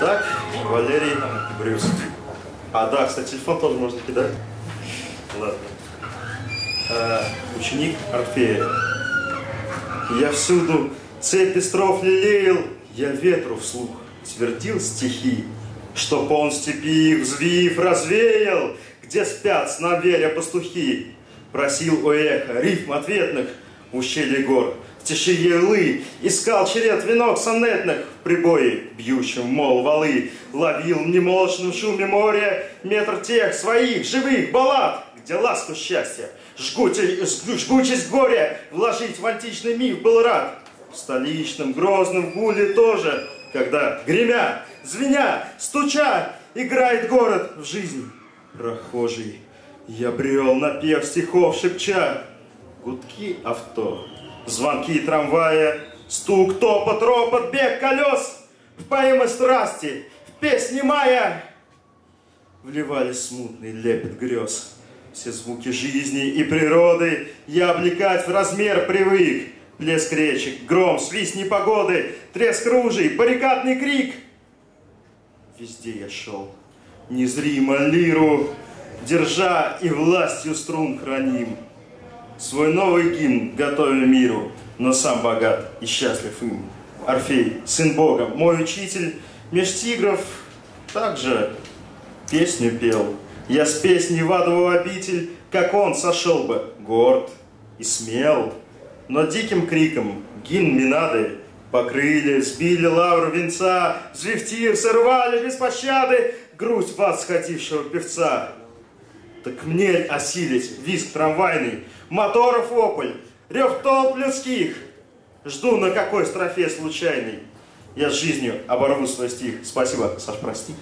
Так, Валерий Брюс. А, да, кстати, телефон тоже можно кидать. Ладно. А, ученик Орфея. Я всюду цепь пестров лелеял, я ветру вслух твердил стихи, Чтоб он степи взвив развеял, Где спят с наверя пастухи. Просил у эхо рифм ответных в ущелье гор, В тиши елы искал черед венок сонетных, В прибое бьющем мол валы, Ловил в немолчном шуме моря Метр тех своих живых баллад, Где ласку счастья, жгучесть, жгучесть горя Вложить в античный миф был рад. В столичном грозном гуле тоже, Когда гремя, звеня, стуча, Играет город в жизнь прохожий. Я брел напев стихов шепча, Гудки авто, звонки трамвая, Стук, топот, ропот, бег колес, В поэмы страсти, в песни мая Вливались смутный лепет грез. Все звуки жизни и природы Я облекать в размер привык. Плеск речек, гром, свист непогоды, Треск ружей, баррикадный крик. Везде я шел, незримо лиру, Держа и властью струн храним. Свой новый гимн готовим миру, Но сам богат и счастлив им. Орфей, сын Бога, мой учитель, Меж тигров также песню пел. Я с песней в адову обитель, Как он сошел бы, горд и смел. Но диким криком гимн Минады Покрыли, сбили лавру венца, Звефтир сорвали без пощады Грудь восходившего певца. Так мне осилить визг трамвайный, Моторов вопль, рев толп людских. Жду на какой строфе случайный. Я с жизнью оборву свой стих. Спасибо, Саш, прости.